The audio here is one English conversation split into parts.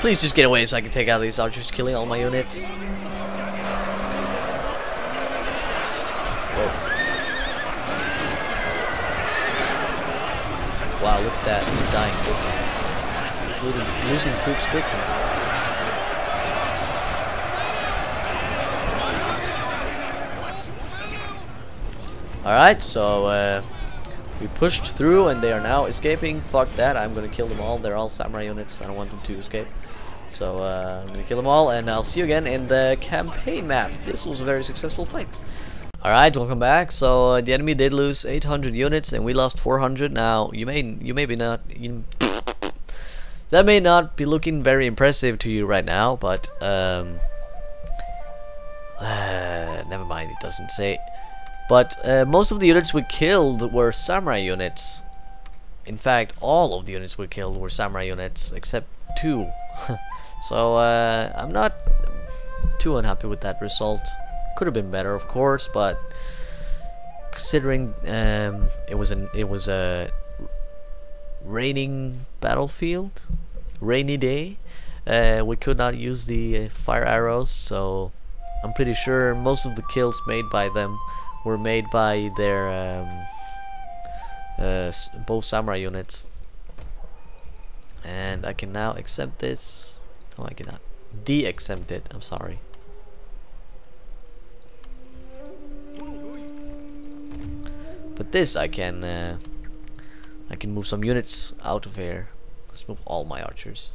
Please just get away so I can take out these archers killing all my units. Whoa. Wow, look at that. He's dying quickly. He's losing, losing troops quickly. Alright, so uh, we pushed through and they are now escaping. Fuck that, I'm gonna kill them all. They're all samurai units. I don't want them to escape. So uh, I'm gonna kill them all and I'll see you again in the campaign map. This was a very successful fight. Alright, welcome back. So uh, the enemy did lose 800 units and we lost 400. Now you may you may be not you, that may not be looking very impressive to you right now, but um, uh, never mind. It doesn't say. But uh, most of the units we killed were samurai units. In fact, all of the units we killed were samurai units, except two. so uh, I'm not too unhappy with that result. Could have been better, of course, but considering um, it was an it was a raining battlefield, rainy day, uh, we could not use the uh, fire arrows, so I'm pretty sure most of the kills made by them were made by their um, uh, both samurai units. And I can now accept this. Oh, I cannot de-exempt it. I'm sorry. But this I can uh, I can move some units out of here. Let's move all my archers.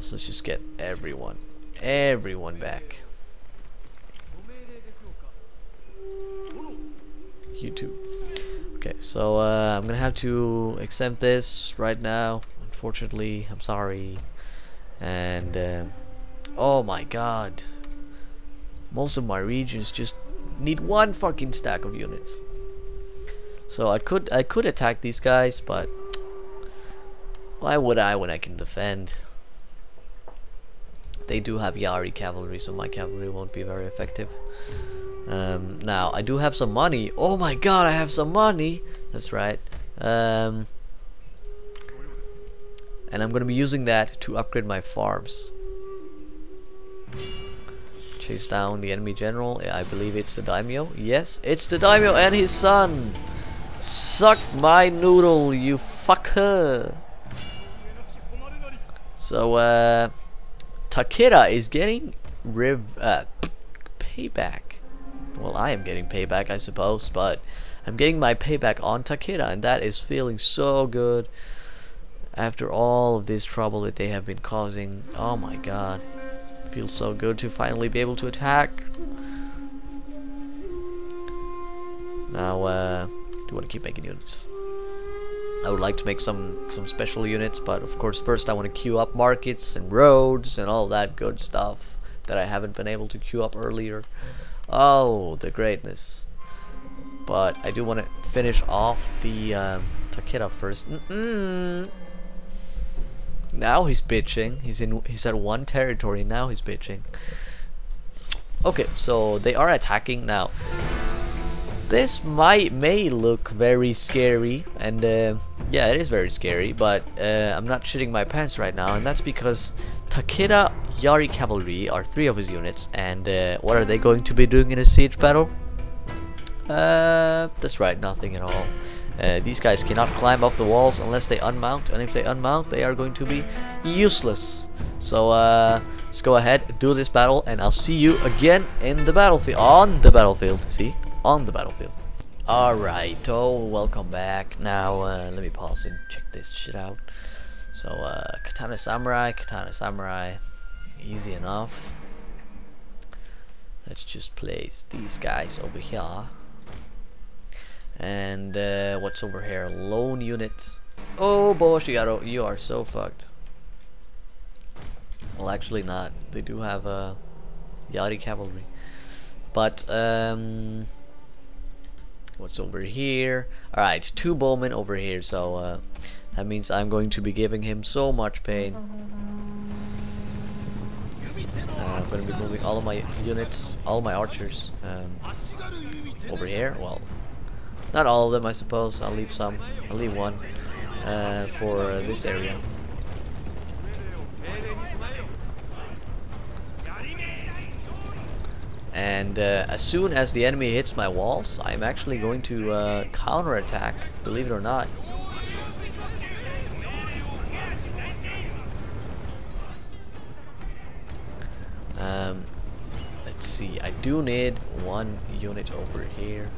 So let's just get everyone, everyone back. YouTube. Okay, so uh, I'm gonna have to exempt this right now. Unfortunately, I'm sorry. And uh, oh my god, most of my regions just need one fucking stack of units. So I could I could attack these guys, but why would I when I can defend? They do have Yari cavalry, so my cavalry won't be very effective. Um, now, I do have some money. Oh my god, I have some money! That's right. Um, and I'm gonna be using that to upgrade my farms. Chase down the enemy general. I believe it's the daimyo. Yes, it's the daimyo and his son! Suck my noodle, you fucker! So, uh, Takeda is getting riv uh, payback. Well, I am getting payback, I suppose, but I'm getting my payback on Takeda, and that is feeling so good. After all of this trouble that they have been causing, oh my god, feels so good to finally be able to attack. Now, uh, do you want to keep making units? I would like to make some some special units, but of course first I want to queue up markets and roads and all that good stuff that I haven't been able to queue up earlier. Oh, the greatness. But I do want to finish off the um, Takeda first. Mm -mm. Now he's bitching. He's in. He's at one territory. Now he's bitching. Okay, so they are attacking now. This might may look very scary, and uh, yeah, it is very scary. But uh, I'm not shitting my pants right now, and that's because Takeda Yari Cavalry are three of his units, and uh, what are they going to be doing in a siege battle? Uh, that's right, nothing at all. Uh, these guys cannot climb up the walls unless they unmount, and if they unmount, they are going to be useless. So, uh, let's go ahead, do this battle, and I'll see you again in the battlefield. On the battlefield, see? On the battlefield. Alright, oh, welcome back. Now, uh, let me pause and check this shit out. So, uh, Katana Samurai, Katana Samurai, easy enough. Let's just place these guys over here. And uh, what's over here? Lone units. Oh, Boshigato, you are so fucked. Well, actually not. They do have a uh, Yari cavalry. But, um, what's over here? Alright, two bowmen over here, so uh, that means I'm going to be giving him so much pain. Uh, I'm going to be moving all of my units, all my archers um, over here. Well, Not all of them, I suppose. I'll leave some. I'll leave one uh, for this area. And uh, as soon as the enemy hits my walls, I'm actually going to uh, counterattack, believe it or not. Um, let's see, I do need one unit over here.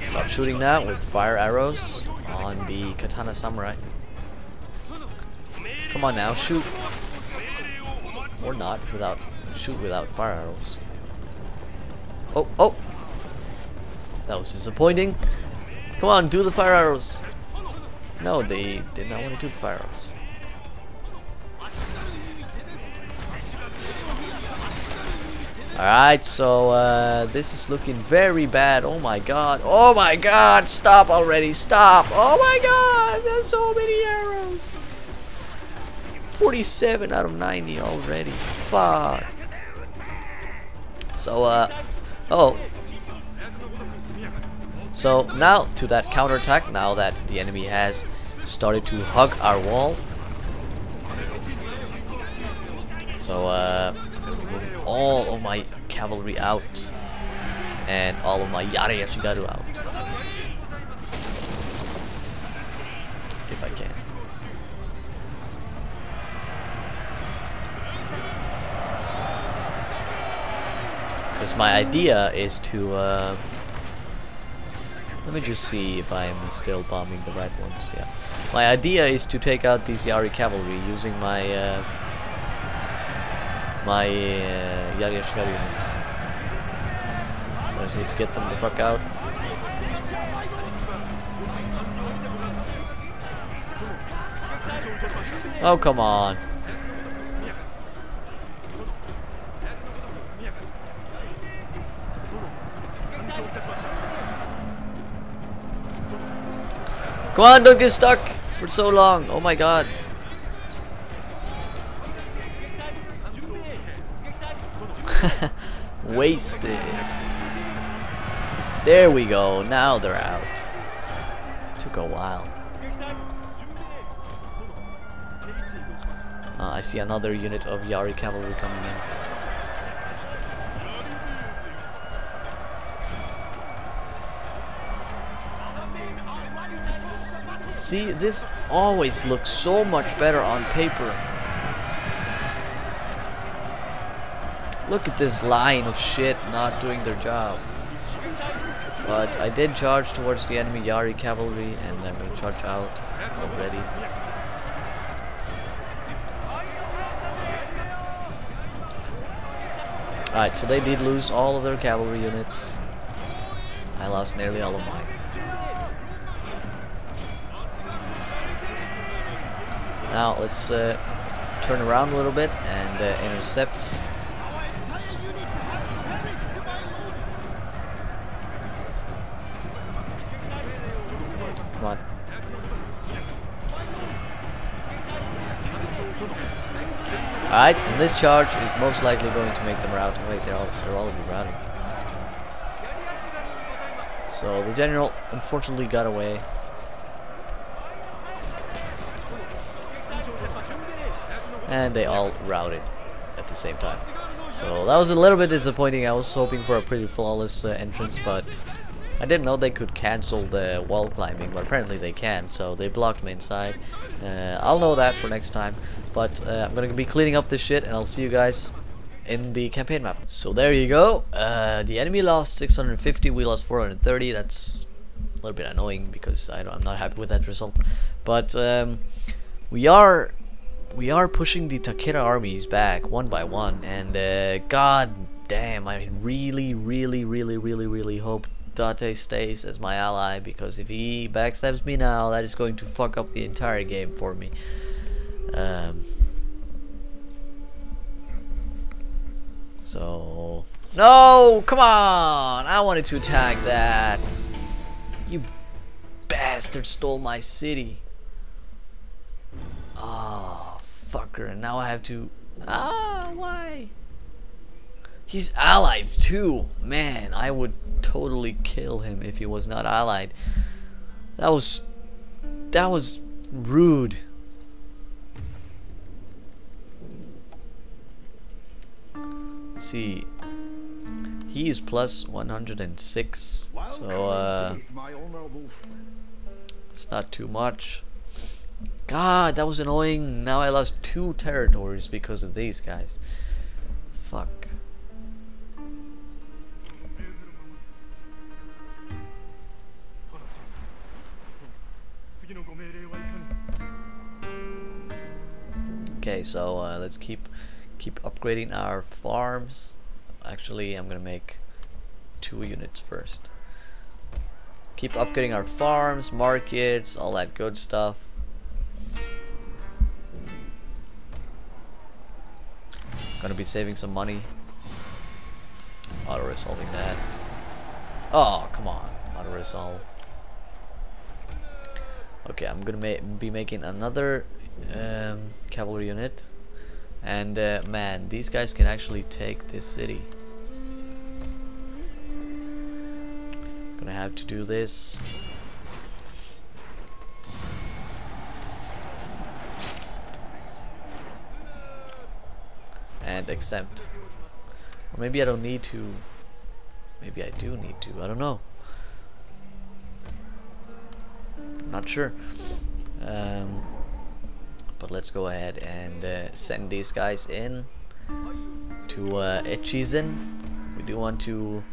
stop shooting that with fire arrows on the Katana Samurai. Come on now, shoot. Or not, without shoot without fire arrows. Oh, oh! That was disappointing. Come on, do the fire arrows. No, they did not want to do the fire arrows. Alright, so uh, this is looking very bad. Oh my god. Oh my god. Stop already. Stop. Oh my god. There's so many arrows. 47 out of 90 already. Fuck. So, uh, oh. So now to that counterattack, now that the enemy has started to hug our wall. So, uh, all of my cavalry out and all of my Yari Yashigaru out. Because my idea is to, uh, let me just see if I'm still bombing the right ones, yeah. My idea is to take out these Yari cavalry using my, uh, my uh, Yari Ashigaru units. So I just need to get them the fuck out. Oh, come on. Come on, don't get stuck for so long. Oh my god. Wasted. There we go. Now they're out. Took a while. Uh, I see another unit of Yari cavalry coming in. See, this always looks so much better on paper. Look at this line of shit not doing their job. But I did charge towards the enemy Yari cavalry and I'm to charge out already. Alright, so they did lose all of their cavalry units. I lost nearly all of mine. Now let's uh, turn around a little bit and uh, intercept Alright, and this charge is most likely going to make them rout. Wait, they're all they're already routing. So the general unfortunately got away. And they all routed at the same time. So that was a little bit disappointing. I was hoping for a pretty flawless uh, entrance, but I didn't know they could cancel the wall climbing, but apparently they can, so they blocked me inside. Uh, I'll know that for next time, but uh, I'm gonna be cleaning up this shit, and I'll see you guys in the campaign map. So there you go. Uh, the enemy lost 650, we lost 430. That's a little bit annoying because I am not happy with that result. But um, we are we are pushing the Takeda armies back one by one, and uh, god damn, I really, really, really, really, really hope Date stays as my ally because if he backstabs me now, that is going to fuck up the entire game for me. Um, so, no, come on! I wanted to attack that. You bastard stole my city. Fucker! And now I have to. Ah, why? He's allied too. Man, I would totally kill him if he was not allied. That was that was rude. See, he is plus 106, so uh, it's not too much. God, that was annoying. Now I lost two territories because of these guys. Fuck. Okay, so uh, let's keep keep upgrading our farms. Actually, I'm gonna make two units first. Keep upgrading our farms, markets, all that good stuff. Gonna be saving some money. Auto resolving that. Oh, come on. Auto resolve. Okay, I'm gonna ma be making another um, cavalry unit. And uh, man, these guys can actually take this city. Gonna have to do this. And exempt. Or maybe I don't need to. Maybe I do need to. I don't know. not sure. Um, but let's go ahead and uh, send these guys in to uh, Echizen. We do want to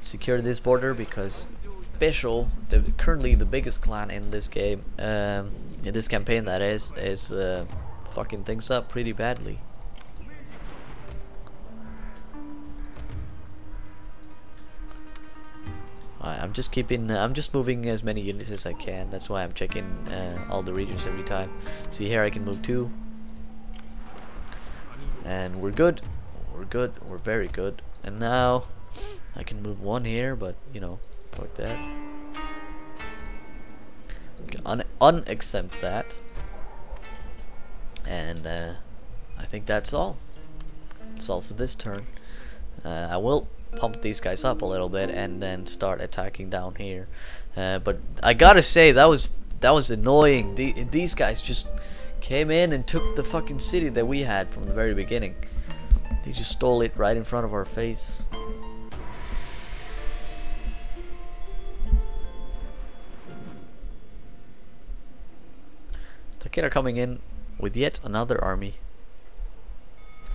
secure this border because Special, the currently the biggest clan in this game, um, in this campaign that is, is uh, fucking things up pretty badly. Just keeping, uh, I'm just moving as many units as I can. That's why I'm checking uh, all the regions every time. See here, I can move two, and we're good. We're good. We're very good. And now I can move one here, but you know, fuck that. un unexempt that, and uh, I think that's all. That's all for this turn. Uh, I will pump these guys up a little bit and then start attacking down here. Uh, but I gotta say that was that was annoying. The, these guys just came in and took the fucking city that we had from the very beginning. They just stole it right in front of our face. Takeda coming in with yet another army.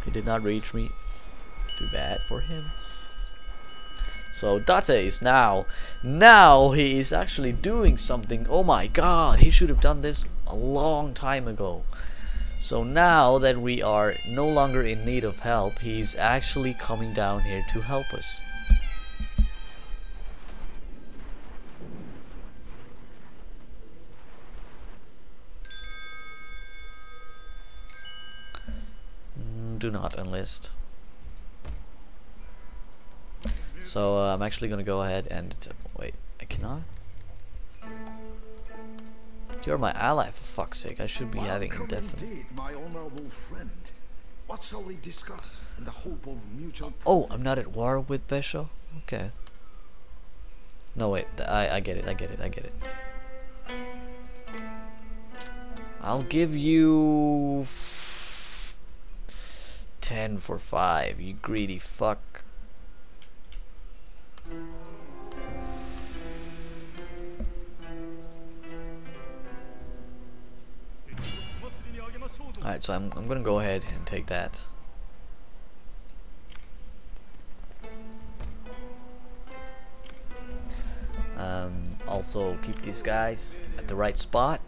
He did not reach me. Too bad for him. So Date is now, now he is actually doing something. Oh my god, he should have done this a long time ago. So now that we are no longer in need of help, he's actually coming down here to help us. Mm, do not enlist. So uh, I'm actually gonna go ahead and wait. I cannot. You're my ally, for fuck's sake. I should be Welcome having indefinite. Indeed, my honorable friend. What shall we discuss in the hope of mutual? Oh, I'm not at war with Bessho. Okay. No wait, I I get it. I get it. I get it. I'll give you 10 for 5, you greedy fuck. Alright, so I'm, I'm gonna go ahead and take that. Um, also keep these guys at the right spot.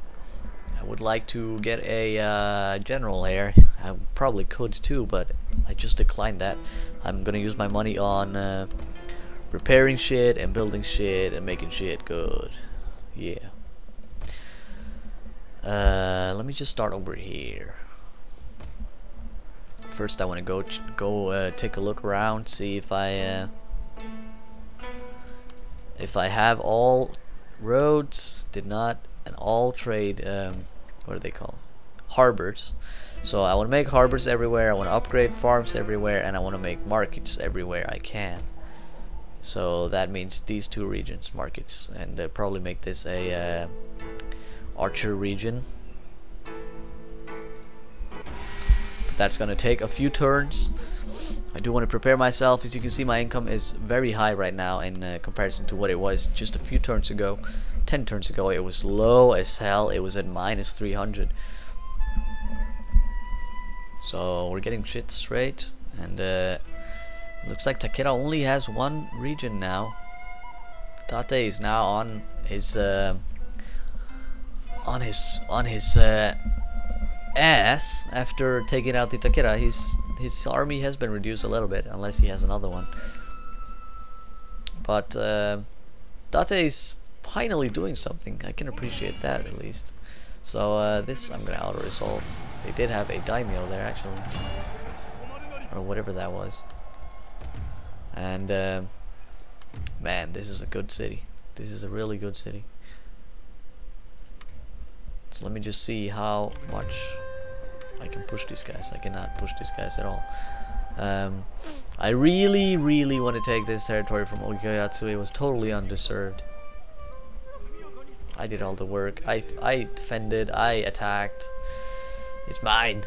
I would like to get a uh, general here. I probably could too, but I just declined that. I'm gonna use my money on uh, repairing shit and building shit and making shit good. Yeah. Uh, let me just start over here. First, I want to go go uh, take a look around, see if I uh, if I have all roads. Did not and all trade. Um, what are they called? Harbors. So I want to make harbors everywhere, I want to upgrade farms everywhere, and I want to make markets everywhere I can. So that means these two regions, markets, and uh, probably make this a uh, archer region. That's gonna take a few turns. I do want to prepare myself. As you can see, my income is very high right now in uh, comparison to what it was just a few turns ago. 10 turns ago, it was low as hell. It was at minus 300. So we're getting shit straight, and uh, Looks like Takeda only has one region now. Date is now on his uh, on his on his uh, ass after taking out the Takeda. His his army has been reduced a little bit, unless he has another one. But uh, Date is finally doing something. I can appreciate that at least. So uh, this I'm gonna auto resolve. They did have a daimyo there actually, or whatever that was. And uh, man, this is a good city. This is a really good city. So let me just see how much I can push these guys. I cannot push these guys at all. Um, I really, really want to take this territory from Okoyatsu. It was totally undeserved. I did all the work. I, I defended. I attacked. It's mine.